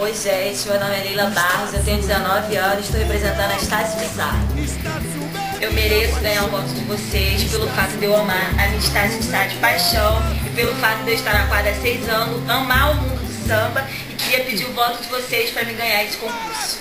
Oi, gente, é, meu nome é Leila Barros, eu tenho 19 anos, estou representando a Estácio Bizarro. Eu mereço ganhar o voto de vocês pelo fato de eu amar a minha Estácio Bizarro de paixão e pelo fato de eu estar na quadra há 6 anos, amar o mundo do samba e queria pedir o voto de vocês para me ganhar esse concurso.